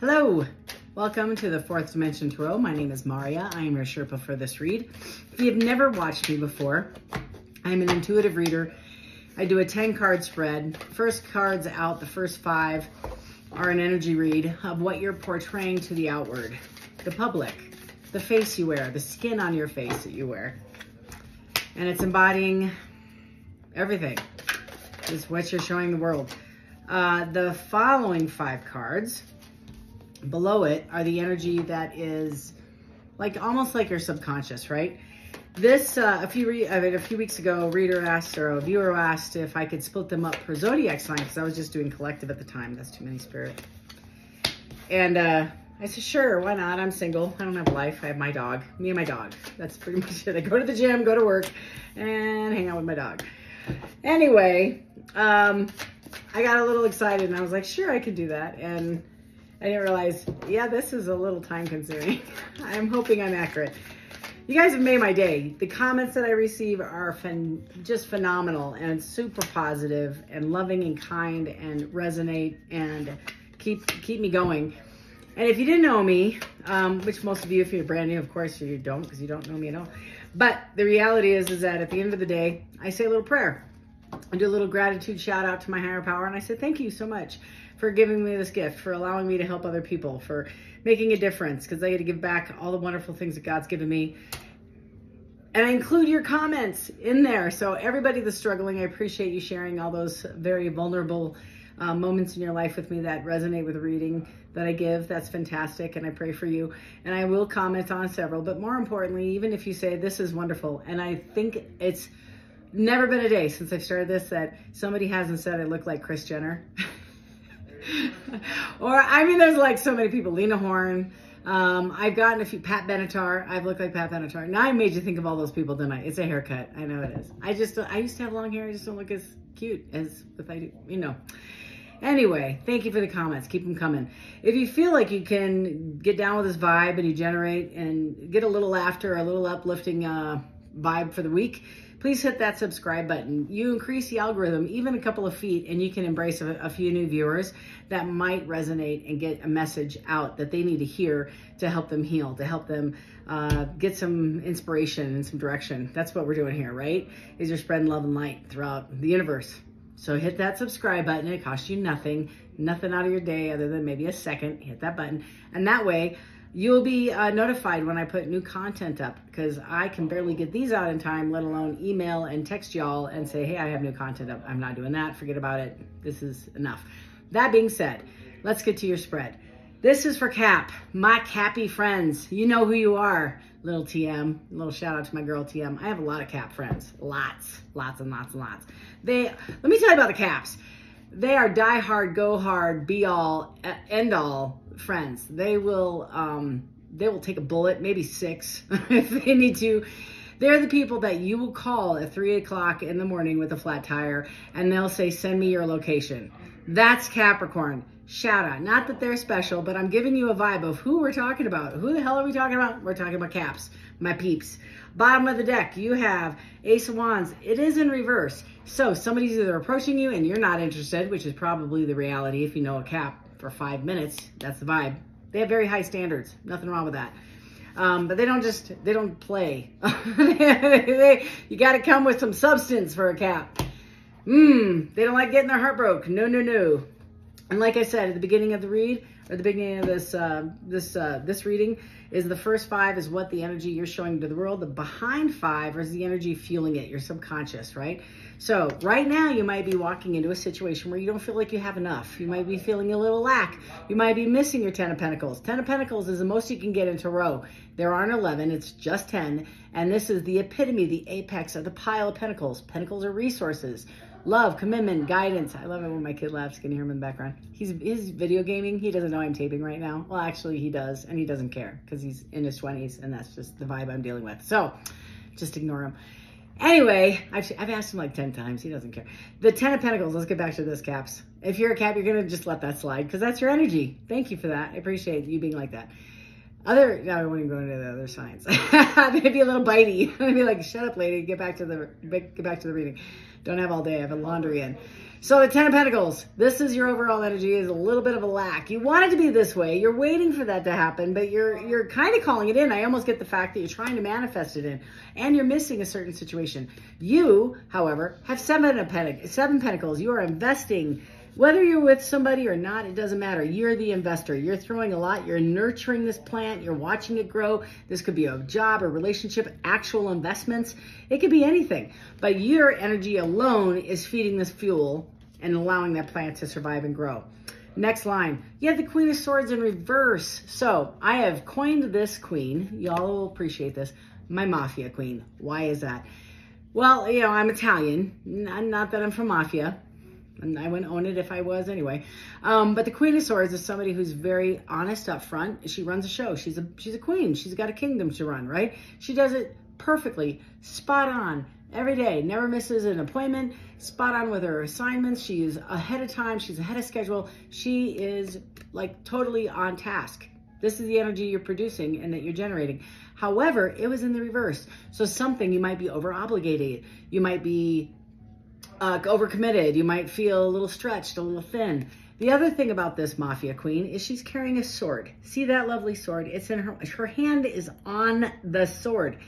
Hello, welcome to the Fourth Dimension Tarot. My name is Maria. I am your Sherpa for this read. If you have never watched me before, I'm an intuitive reader. I do a 10 card spread. First cards out, the first five are an energy read of what you're portraying to the outward, the public, the face you wear, the skin on your face that you wear. And it's embodying everything. It's what you're showing the world. Uh, the following five cards below it are the energy that is like almost like your subconscious, right? This uh, a few I mean, a few weeks ago, a reader asked or a viewer asked if I could split them up per zodiac sign because I was just doing collective at the time. That's too many spirit. And uh, I said, sure, why not? I'm single. I don't have a life. I have my dog. Me and my dog. That's pretty much it. I go to the gym, go to work, and hang out with my dog. Anyway, um, I got a little excited and I was like, sure, I could do that. And I didn't realize, yeah, this is a little time consuming. I'm hoping I'm accurate. You guys have made my day. The comments that I receive are just phenomenal and super positive and loving and kind and resonate and keep keep me going. And if you didn't know me, um, which most of you, if you're brand new, of course you don't because you don't know me at all. But the reality is, is that at the end of the day, I say a little prayer. I do a little gratitude shout out to my higher power. And I say, thank you so much for giving me this gift, for allowing me to help other people, for making a difference because I get to give back all the wonderful things that God's given me. And I include your comments in there. So everybody that's struggling, I appreciate you sharing all those very vulnerable uh, moments in your life with me that resonate with reading that I give. That's fantastic. And I pray for you. And I will comment on several. But more importantly, even if you say, this is wonderful. And I think it's never been a day since I've started this that somebody hasn't said I look like Kris Jenner. or, I mean, there's like so many people. Lena Horne. Um, I've gotten a few, Pat Benatar. I've looked like Pat Benatar. Now I made you think of all those people, didn't I? It's a haircut. I know it is. I just, I used to have long hair. I just don't look as cute as if I do, you know. Anyway, thank you for the comments. Keep them coming. If you feel like you can get down with this vibe and you generate and get a little laughter, a little uplifting uh, vibe for the week, please hit that subscribe button. You increase the algorithm even a couple of feet and you can embrace a, a, few new viewers that might resonate and get a message out that they need to hear to help them heal, to help them uh, get some inspiration and some direction. That's what we're doing here, right? Is you're spreading love and light throughout the universe. So hit that subscribe button. It costs you nothing, nothing out of your day other than maybe a second. Hit that button. And that way, You'll be uh, notified when I put new content up because I can barely get these out in time, let alone email and text y'all and say, hey, I have new content up. I'm not doing that. Forget about it. This is enough. That being said, let's get to your spread. This is for Cap, my Cappy friends. You know who you are, little TM. Little shout out to my girl TM. I have a lot of Cap friends. Lots, lots and lots and lots. They, let me tell you about the Caps. They are die hard, go hard, be all, end all friends. They will um, they will take a bullet, maybe six if they need to. They're the people that you will call at three o'clock in the morning with a flat tire and they'll say, send me your location. That's Capricorn. Shout out. Not that they're special, but I'm giving you a vibe of who we're talking about. Who the hell are we talking about? We're talking about caps, my peeps. Bottom of the deck, you have Ace of Wands. It is in reverse. So somebody's either approaching you and you're not interested, which is probably the reality if you know a cap for five minutes. That's the vibe. They have very high standards. Nothing wrong with that. Um, but they don't just, they don't play. they, you got to come with some substance for a cap. Mmm, they don't like getting their heart broke. No, no, no. And like I said at the beginning of the read, or the beginning of this uh, this uh, this reading, is the first five is what the energy you're showing to the world. The behind five is the energy fueling it, your subconscious, right? So right now you might be walking into a situation where you don't feel like you have enough. You might be feeling a little lack. You might be missing your 10 of Pentacles. 10 of Pentacles is the most you can get into a row. There aren't 11, it's just 10. And this is the epitome, the apex of the pile of Pentacles. Pentacles are resources, love, commitment, guidance. I love it when my kid laughs. Can you hear him in the background? He's, he's video gaming. He doesn't know I'm taping right now. Well, actually he does, and he doesn't care because he's in his 20s and that's just the vibe I'm dealing with. So just ignore him. Anyway, I've, I've asked him like 10 times. He doesn't care. The 10 of Pentacles, let's get back to this, Caps. If you're a Cap, you're going to just let that slide because that's your energy. Thank you for that. I appreciate you being like that. Other, no, I even go into the other signs. They'd be a little bitey. I'd be like, shut up, lady. Get back to the, get back to the reading. Don't have all day. I have a laundry in. So the Ten of Pentacles, this is your overall energy is a little bit of a lack. You want it to be this way. You're waiting for that to happen, but you're you're kind of calling it in. I almost get the fact that you're trying to manifest it in, and you're missing a certain situation. You, however, have seven of pentacles. Seven pentacles. You are investing. Whether you're with somebody or not, it doesn't matter. You're the investor. You're throwing a lot. You're nurturing this plant. You're watching it grow. This could be a job, a relationship, actual investments. It could be anything. But your energy alone is feeding this fuel and allowing that plant to survive and grow. Next line, you have the Queen of Swords in reverse. So I have coined this queen. Y'all will appreciate this. My Mafia queen. Why is that? Well, you know, I'm Italian. Not that I'm from Mafia and I wouldn't own it if I was anyway. Um, but the Queen of Swords is somebody who's very honest up front. She runs a show. She's a she's a queen. She's got a kingdom to run, right? She does it perfectly, spot on every day. Never misses an appointment. Spot on with her assignments. She is ahead of time. She's ahead of schedule. She is like totally on task. This is the energy you're producing and that you're generating. However, it was in the reverse. So something you might be over obligated. You might be uh, overcommitted. You might feel a little stretched, a little thin. The other thing about this Mafia Queen is she's carrying a sword. See that lovely sword? It's in her, her hand is on the sword.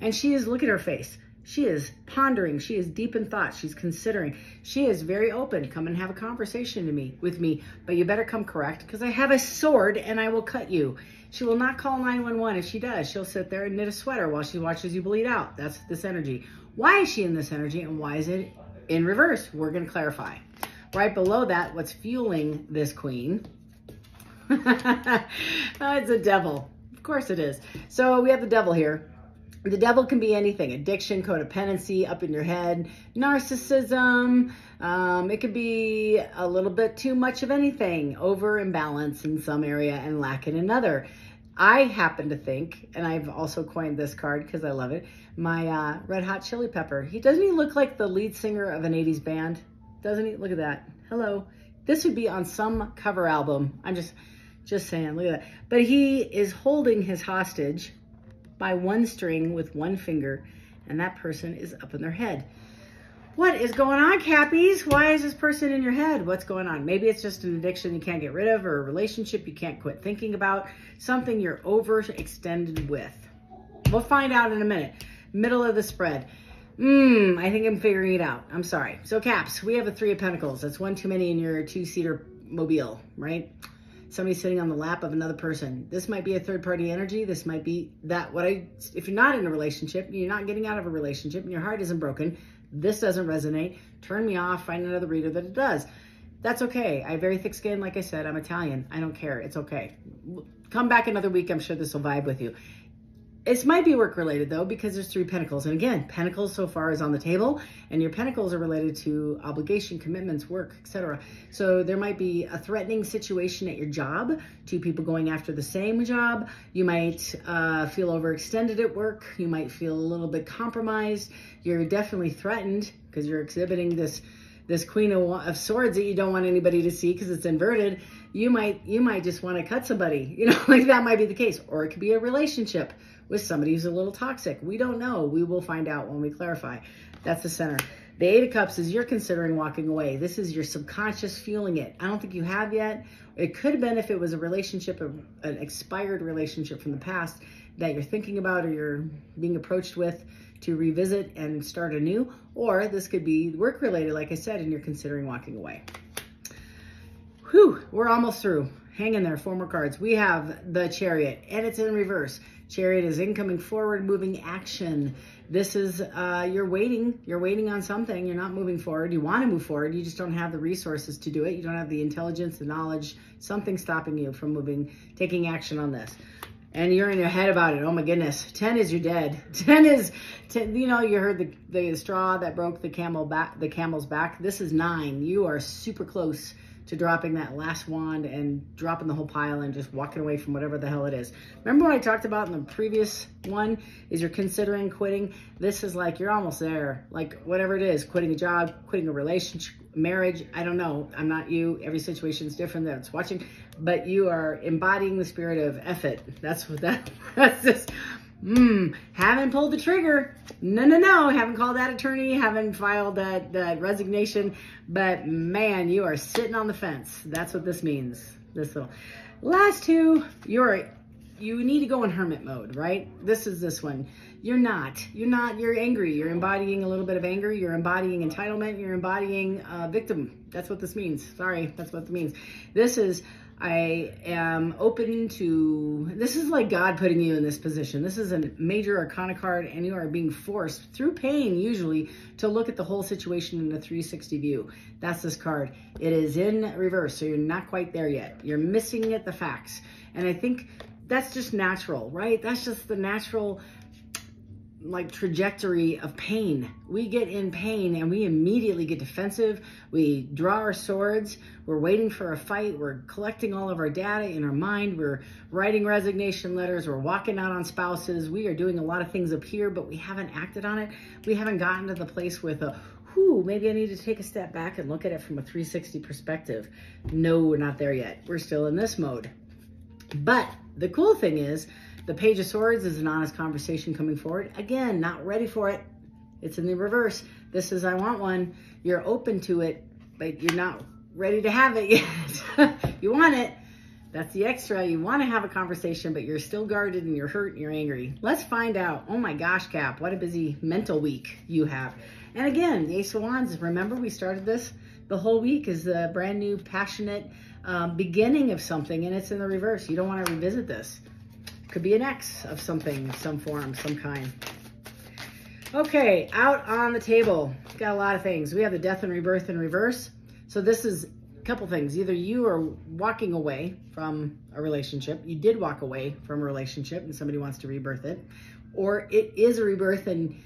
And she is, look at her face. She is pondering. She is deep in thought. She's considering. She is very open. Come and have a conversation to me with me, but you better come correct because I have a sword and I will cut you. She will not call 911. If she does, she'll sit there and knit a sweater while she watches you bleed out. That's this energy. Why is she in this energy and why is it in reverse, we're going to clarify. Right below that, what's fueling this queen? oh, it's a devil. Of course it is. So we have the devil here. The devil can be anything, addiction, codependency, up in your head, narcissism. Um, it could be a little bit too much of anything, over imbalance in some area and lack in another. I happen to think, and I've also coined this card because I love it, my uh, Red Hot Chili Pepper. He doesn't he look like the lead singer of an 80s band? Doesn't he? Look at that. Hello. This would be on some cover album. I'm just just saying, look at that. But he is holding his hostage by one string with one finger, and that person is up in their head. What is going on, Cappies? Why is this person in your head? What's going on? Maybe it's just an addiction you can't get rid of or a relationship you can't quit thinking about, something you're overextended with. We'll find out in a minute. Middle of the spread. Mmm, I think I'm figuring it out. I'm sorry. So Caps, we have a three of pentacles. That's one too many in your two-seater mobile, right? Somebody sitting on the lap of another person. This might be a third party energy. This might be that what I, if you're not in a relationship, you're not getting out of a relationship and your heart isn't broken, this doesn't resonate, turn me off, find another reader that it does. That's okay. I have very thick skin. Like I said, I'm Italian. I don't care. It's okay. Come back another week. I'm sure this will vibe with you. This might be work related though, because there's three pentacles. And again, pentacles so far is on the table and your pentacles are related to obligation, commitments, work, etc. So there might be a threatening situation at your job, two people going after the same job. You might uh, feel overextended at work. You might feel a little bit compromised. You're definitely threatened because you're exhibiting this this queen of, of, swords that you don't want anybody to see because it's inverted you might you might just want to cut somebody you know like that might be the case or it could be a relationship with somebody who's a little toxic. We don't know. We will find out when we clarify. That's the center. The Eight of Cups is you're considering walking away. This is your subconscious feeling it. I don't think you have yet. It could have been if it was a relationship, an expired relationship from the past that you're thinking about or you're being approached with to revisit and start anew. Or this could be work related, like I said, and you're considering walking away. Whew, we're almost through. Hang in there, four more cards. We have the Chariot, and it's in reverse. Chariot is incoming forward, moving action. This is, uh, you're waiting, you're waiting on something. You're not moving forward. You want to move forward. You just don't have the resources to do it. You don't have the intelligence, the knowledge, something stopping you from moving, taking action on this. And you're in your head about it. Oh my goodness. 10 is you're dead. 10 is, 10, you know, you heard the, the straw that broke the camel back, the camel's back. This is nine. You are super close to dropping that last wand and dropping the whole pile and just walking away from whatever the hell it is. Remember what I talked about in the previous one is you're considering quitting. This is like you're almost there. Like whatever it is, quitting a job, quitting a relationship, marriage, I don't know. I'm not you. Every situation is different that's watching, but you are embodying the spirit of effort. That's what that that's just Hmm, haven't pulled the trigger. No, no, no. Haven't called that attorney. Haven't filed that, that resignation. But man, you are sitting on the fence. That's what this means. This little last two, you're you need to go in hermit mode, right? This is this one. You're not. You're not. You're angry. You're embodying a little bit of anger. You're embodying entitlement. You're embodying uh, victim. That's what this means. Sorry, that's what it means. This is I am open to, this is like God putting you in this position. This is a major arcana card and you are being forced through pain usually to look at the whole situation in a 360 view. That's this card. It is in reverse, so you're not quite there yet. You're missing it, the facts. And I think that's just natural, right? That's just the natural like trajectory of pain. We get in pain and we immediately get defensive. We draw our swords. We're waiting for a fight. We're collecting all of our data in our mind. We're writing resignation letters. We're walking out on spouses. We are doing a lot of things up here, but we haven't acted on it. We haven't gotten to the place with a, whew, maybe I need to take a step back and look at it from a 360 perspective. No, we're not there yet. We're still in this mode. But the cool thing is, the Page of Swords is an honest conversation coming forward. Again, not ready for it. It's in the reverse. This is, I want one. You're open to it, but you're not ready to have it yet. you want it. That's the extra. You want to have a conversation, but you're still guarded and you're hurt and you're angry. Let's find out. Oh my gosh, Cap, what a busy mental week you have. And again, the Ace of Wands, remember we started this? The whole week is a brand new, passionate um, beginning of something, and it's in the reverse. You don't want to revisit this. Could be an X of something, some form, some kind. Okay, out on the table. Got a lot of things. We have the death and rebirth in reverse. So this is a couple things. Either you are walking away from a relationship. You did walk away from a relationship and somebody wants to rebirth it. Or it is a rebirth and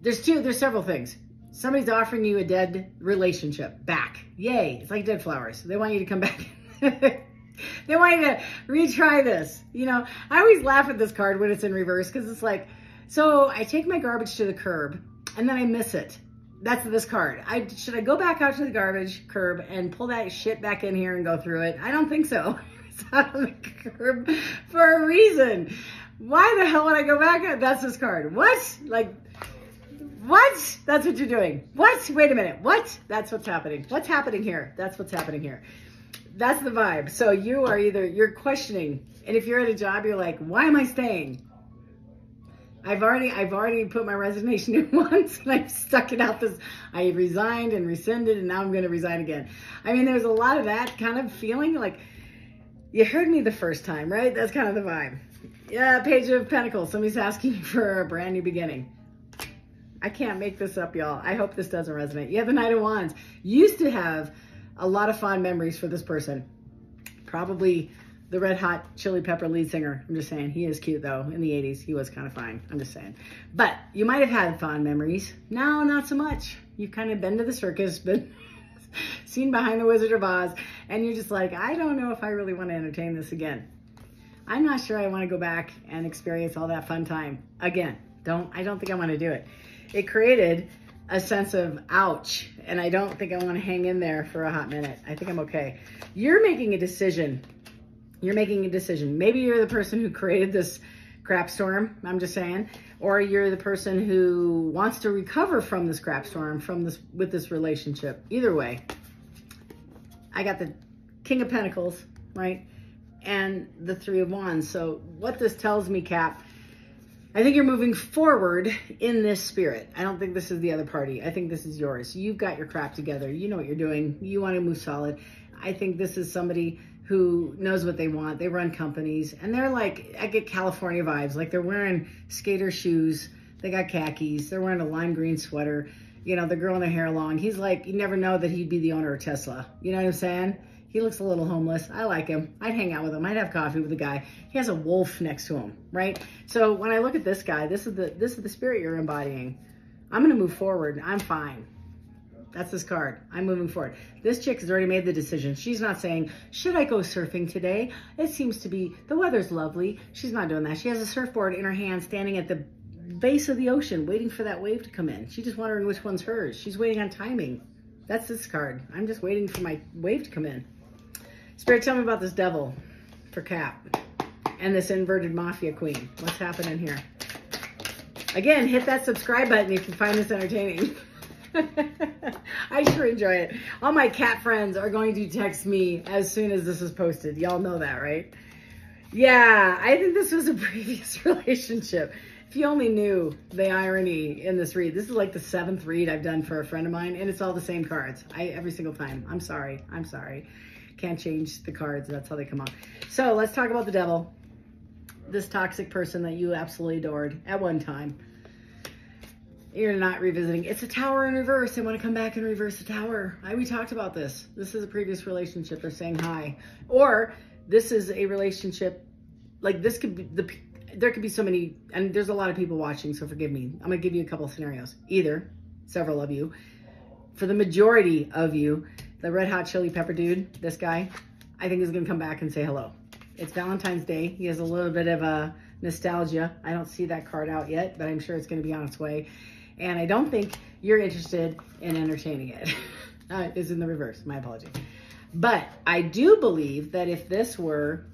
there's two, there's several things. Somebody's offering you a dead relationship back. Yay. It's like dead flowers. They want you to come back. they want you to retry this. You know, I always laugh at this card when it's in reverse because it's like, so I take my garbage to the curb and then I miss it. That's this card. I Should I go back out to the garbage curb and pull that shit back in here and go through it? I don't think so. It's out on the curb for a reason. Why the hell would I go back? That's this card. What? Like, what? That's what you're doing. What? Wait a minute. What? That's what's happening. What's happening here? That's what's happening here that's the vibe. So you are either, you're questioning. And if you're at a job, you're like, why am I staying? I've already, I've already put my resignation in once and I've stuck it out this, I resigned and rescinded and now I'm going to resign again. I mean, there's a lot of that kind of feeling like you heard me the first time, right? That's kind of the vibe. Yeah, Page of Pentacles. Somebody's asking for a brand new beginning. I can't make this up, y'all. I hope this doesn't resonate. Yeah, the Knight of Wands. used to have a lot of fond memories for this person. Probably the Red Hot Chili Pepper lead singer. I'm just saying. He is cute, though. In the 80s, he was kind of fine. I'm just saying. But you might have had fond memories. Now, not so much. You've kind of been to the circus, been seen behind the Wizard of Oz, and you're just like, I don't know if I really want to entertain this again. I'm not sure I want to go back and experience all that fun time again. Don't I don't think I want to do it. It created a sense of ouch, and I don't think I want to hang in there for a hot minute. I think I'm okay. You're making a decision. You're making a decision. Maybe you're the person who created this crap storm, I'm just saying, or you're the person who wants to recover from this crap storm, from this with this relationship. Either way, I got the King of Pentacles, right? And the Three of Wands. So what this tells me, Cap, I think you're moving forward in this spirit. I don't think this is the other party. I think this is yours. You've got your crap together. You know what you're doing. You want to move solid. I think this is somebody who knows what they want. They run companies and they're like, I get California vibes. Like they're wearing skater shoes. They got khakis. They're wearing a lime green sweater. You know, the girl in the hair long. He's like, you never know that he'd be the owner of Tesla. You know what I'm saying? He looks a little homeless. I like him. I'd hang out with him. I'd have coffee with the guy. He has a wolf next to him, right? So when I look at this guy, this is the this is the spirit you're embodying. I'm gonna move forward. I'm fine. That's this card. I'm moving forward. This chick has already made the decision. She's not saying, should I go surfing today? It seems to be, the weather's lovely. She's not doing that. She has a surfboard in her hand standing at the base of the ocean waiting for that wave to come in. She's just wondering which one's hers. She's waiting on timing. That's this card. I'm just waiting for my wave to come in. Spirit, tell me about this devil for Cap and this inverted mafia queen. What's happening here? Again, hit that subscribe button if you find this entertaining. I sure enjoy it. All my cat friends are going to text me as soon as this is posted. Y'all know that, right? Yeah, I think this was a previous relationship. If you only knew the irony in this read. This is like the seventh read I've done for a friend of mine, and it's all the same cards. I every single time. I'm sorry. I'm sorry. Can't change the cards. That's how they come out. So let's talk about the devil. This toxic person that you absolutely adored at one time you're not revisiting. It's a tower in reverse. They want to come back and reverse the tower. I, we talked about this. This is a previous relationship. They're saying hi. Or this is a relationship, like this could be, the there could be so many, and there's a lot of people watching, so forgive me. I'm going to give you a couple scenarios. Either, several of you, for the majority of you, the red hot chili pepper dude, this guy, I think is going to come back and say hello. It's Valentine's Day. He has a little bit of a nostalgia. I don't see that card out yet, but I'm sure it's going to be on its way and I don't think you're interested in entertaining it. uh, it's in the reverse, my apology. But I do believe that if this were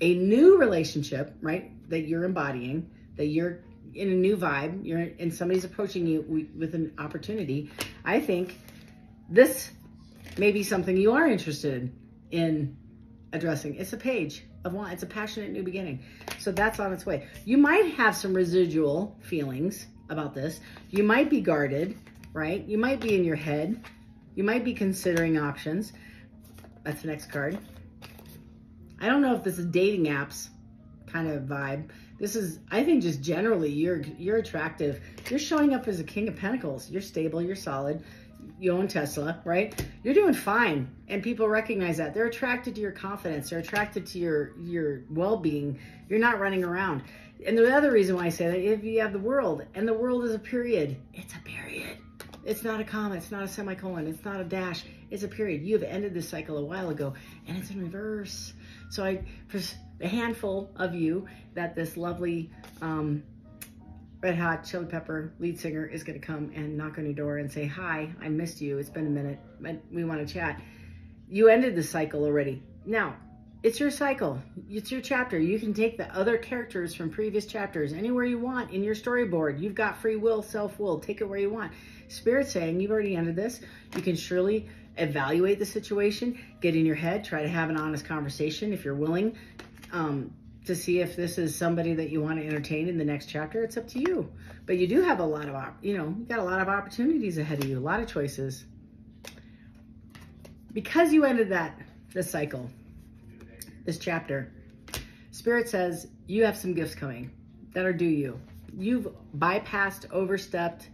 a new relationship, right, that you're embodying, that you're in a new vibe, you're and somebody's approaching you with an opportunity, I think this may be something you are interested in addressing. It's a page of one. It's a passionate new beginning. So that's on its way. You might have some residual feelings about this. You might be guarded, right? You might be in your head. You might be considering options. That's the next card. I don't know if this is dating apps kind of vibe. This is, I think just generally you're, you're attractive. You're showing up as a king of pentacles. You're stable, you're solid. You own Tesla, right? You're doing fine. And people recognize that. They're attracted to your confidence. They're attracted to your, your well-being. You're not running around. And the other reason why I say that, if you have the world, and the world is a period, it's a period. It's not a comma, it's not a semicolon, it's not a dash, it's a period. You have ended this cycle a while ago, and it's in reverse. So I, for a handful of you, that this lovely um, Red Hot Chili Pepper lead singer is going to come and knock on your door and say, hi, I missed you. It's been a minute, but we want to chat. You ended the cycle already. Now, it's your cycle. It's your chapter. You can take the other characters from previous chapters anywhere you want in your storyboard. You've got free will, self-will. Take it where you want. Spirit saying you've already ended this. You can surely evaluate the situation, get in your head, try to have an honest conversation if you're willing um, to see if this is somebody that you want to entertain in the next chapter. It's up to you. But you do have a lot of, you know, you got a lot of opportunities ahead of you, a lot of choices. Because you ended that, the cycle, this chapter, Spirit says you have some gifts coming that are due you. You've bypassed, overstepped,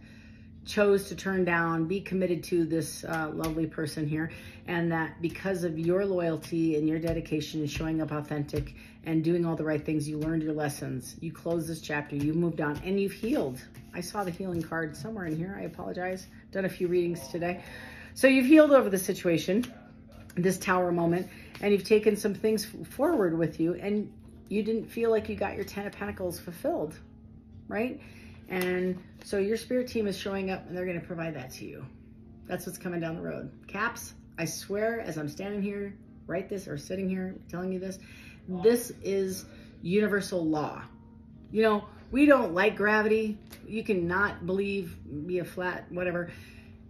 chose to turn down, be committed to this uh, lovely person here, and that because of your loyalty and your dedication and showing up authentic and doing all the right things, you learned your lessons. You closed this chapter, you've moved on, and you've healed. I saw the healing card somewhere in here. I apologize. Done a few readings today. So you've healed over the situation, this tower moment, and you've taken some things forward with you and you didn't feel like you got your 10 of pentacles fulfilled, right? And so your spirit team is showing up and they're going to provide that to you. That's what's coming down the road. Caps, I swear as I'm standing here, write this or sitting here telling you this, this is universal law. You know, we don't like gravity. You cannot believe, be a flat, whatever.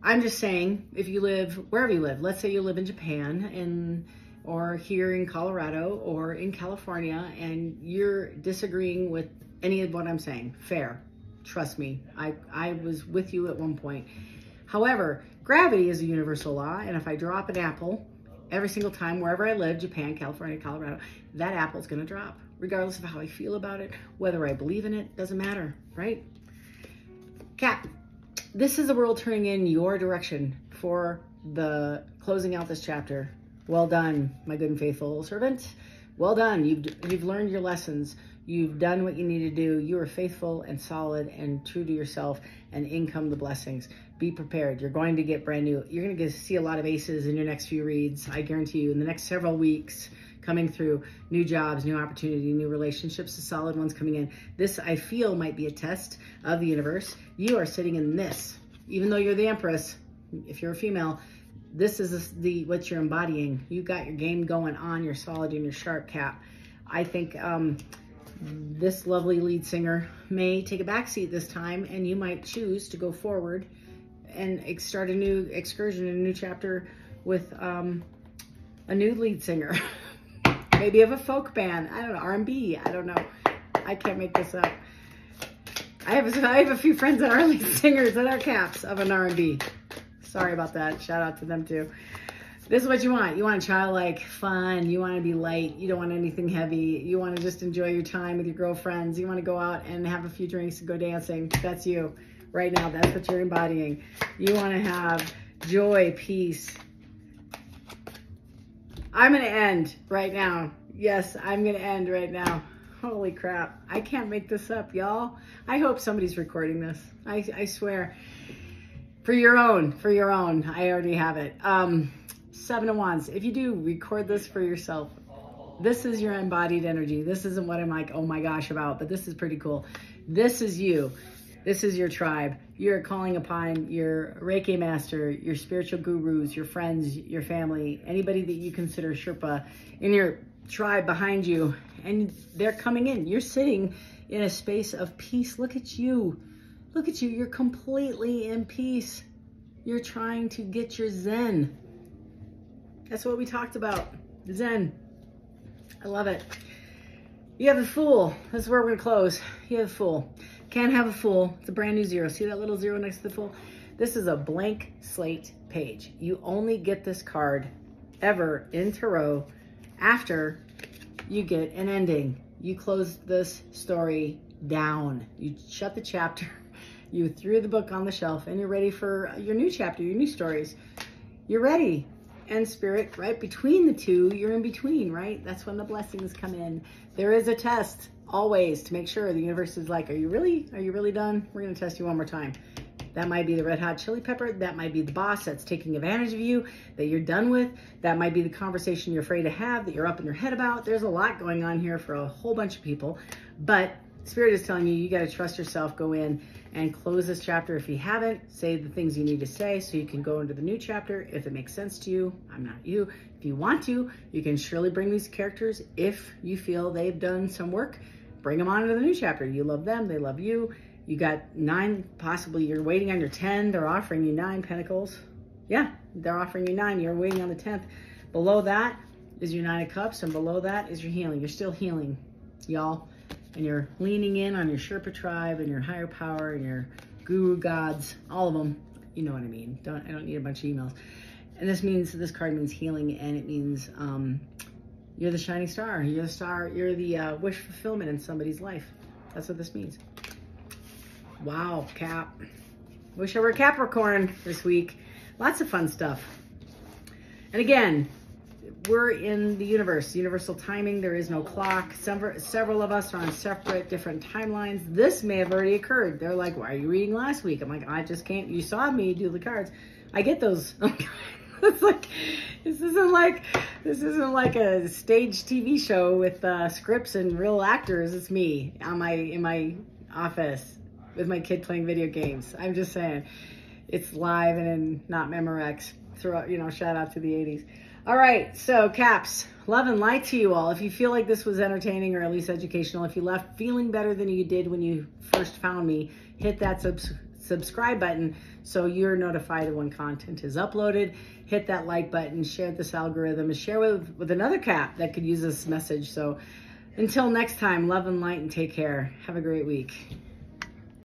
I'm just saying, if you live wherever you live, let's say you live in Japan and or here in Colorado or in California and you're disagreeing with any of what I'm saying, fair. Trust me, I, I was with you at one point. However, gravity is a universal law, and if I drop an apple every single time, wherever I live, Japan, California, Colorado, that apple's gonna drop, regardless of how I feel about it, whether I believe in it, doesn't matter, right? Cap, this is the world turning in your direction for the closing out this chapter well done, my good and faithful servant. Well done. You've, you've learned your lessons. You've done what you need to do. You are faithful and solid and true to yourself and in come the blessings. Be prepared. You're going to get brand new. You're going to see a lot of aces in your next few reads. I guarantee you in the next several weeks coming through new jobs, new opportunity, new relationships, the solid ones coming in. This I feel might be a test of the universe. You are sitting in this, even though you're the empress, if you're a female, this is the what you're embodying. You got your game going on. You're solid and you're sharp cap. I think um, this lovely lead singer may take a backseat this time and you might choose to go forward and start a new excursion, a new chapter with um, a new lead singer. Maybe of a folk band. I don't know, R&B. I don't know. I can't make this up. I have, I have a few friends that are lead singers that are caps of an R&B. Sorry about that. Shout out to them too. This is what you want. You want childlike fun. You want to be light. You don't want anything heavy. You want to just enjoy your time with your girlfriends. You want to go out and have a few drinks and go dancing. That's you right now. That's what you're embodying. You want to have joy, peace. I'm going to end right now. Yes, I'm going to end right now. Holy crap. I can't make this up, y'all. I hope somebody's recording this. I, I swear. For your own, for your own. I already have it. Um, Seven of Wands. If you do, record this for yourself. This is your embodied energy. This isn't what I'm like, oh my gosh, about, but this is pretty cool. This is you. This is your tribe. You're calling upon your Reiki master, your spiritual gurus, your friends, your family, anybody that you consider Sherpa in your tribe behind you. And they're coming in. You're sitting in a space of peace. Look at you. Look at you. You're completely in peace. You're trying to get your Zen. That's what we talked about. Zen. I love it. You have a fool. This is where we're going to close. You have a fool. Can't have a fool. It's a brand new zero. See that little zero next to the fool? This is a blank slate page. You only get this card ever in Tarot after you get an ending. You close this story down. You shut the chapter. You threw the book on the shelf and you're ready for your new chapter, your new stories. You're ready and spirit, right? Between the two, you're in between, right? That's when the blessings come in. There is a test always to make sure the universe is like, are you really, are you really done? We're going to test you one more time. That might be the red hot chili pepper. That might be the boss that's taking advantage of you that you're done with. That might be the conversation you're afraid to have that you're up in your head about. There's a lot going on here for a whole bunch of people, but Spirit is telling you, you got to trust yourself, go in and close this chapter. If you haven't, say the things you need to say so you can go into the new chapter if it makes sense to you. I'm not you. If you want to, you can surely bring these characters if you feel they've done some work. Bring them on into the new chapter. You love them, they love you. You got nine, possibly you're waiting on your 10. They're offering you nine pentacles. Yeah, they're offering you nine. You're waiting on the 10th. Below that is your nine of cups, and below that is your healing. You're still healing, y'all and you're leaning in on your Sherpa tribe and your higher power and your guru gods, all of them. You know what I mean. Don't I don't need a bunch of emails. And this means this card means healing, and it means um, you're the shining star. You're the star. You're the uh, wish fulfillment in somebody's life. That's what this means. Wow, Cap. Wish I were Capricorn this week. Lots of fun stuff. And again, we're in the universe, universal timing. There is no clock. Several, several of us are on separate, different timelines. This may have already occurred. They're like, why are you reading last week? I'm like, I just can't. You saw me do the cards. I get those. it's like, this isn't like, this isn't like a stage TV show with uh, scripts and real actors. It's me on my, in my office with my kid playing video games. I'm just saying it's live and in not Memorex throughout, you know, shout out to the 80s. All right, so caps, love and light to you all. If you feel like this was entertaining or at least educational, if you left feeling better than you did when you first found me, hit that subs subscribe button so you're notified when content is uploaded. Hit that like button, share this algorithm, and share with, with another cap that could use this message. So until next time, love and light and take care. Have a great week.